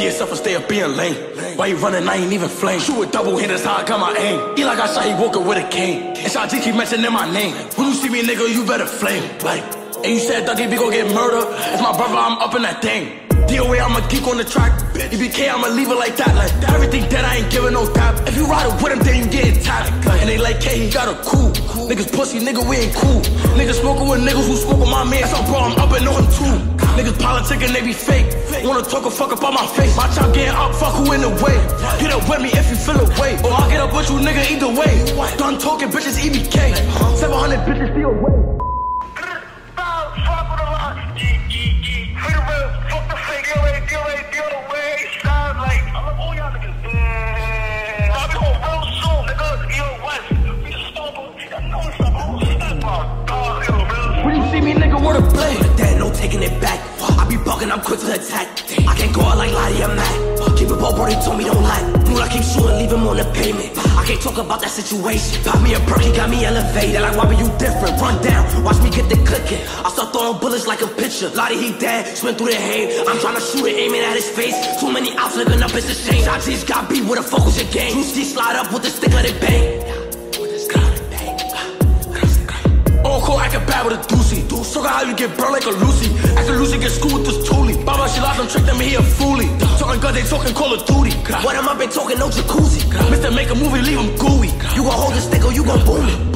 you're being lame. Why you running? I ain't even flame. Shoot a double hit, that's how I got my aim. Eat like I shot, he walking with a cane. And G keep mentioning my name. When you see me, nigga, you better flame. Like, and you said Dougie B gon' get murdered. It's my brother, I'm up in that thing. DOA, I'm a geek on the track. EBK, I'ma leave it like that. Like everything dead, I ain't giving no tap. If you ride it with him, then you getting tapped. And they like, hey, he got a cool. Niggas pussy, nigga, we ain't cool. Niggas smoking with niggas who smoke with my man. So bro, I'm up and him too. Niggas politicking, they be fake. Wanna talk a fuck up on my face. My chop getting up, fuck who in the way. Get up with me if you feel away. Or I'll get up with you, nigga, either way. Done talking, bitches, EBK. 700 bitches, still away. See me, nigga, where the play? Taking it back. I be bugging, I'm quick to attack. I can't go out like Lottie, I'm mad. Keep it ball, bro, they told me don't lie. Moon, I keep shooting, leave him on the pavement. I can't talk about that situation. Pop me a perky, got me elevated. Like, why be you different? Run down, watch me get the clicking. I start throwing bullets like a pitcher. Lottie, he dead, swim through the hay. I'm trying to shoot it, aiming at his face. Too many outs living up, it's a shame. Shot got beat with a focus game. Juicy slide up with the stick, let it bang. Bad with a doozy. Talk how you get burned like a Lucy. After Lucy, get schooled with this toolie. Baba, she lost them, trick them, he a foolie. Talking guns, they talking Call of Duty. What am I been talking? No jacuzzi. Mister, make a movie, leave him gooey. You gon' hold the stick or you gon' boom it.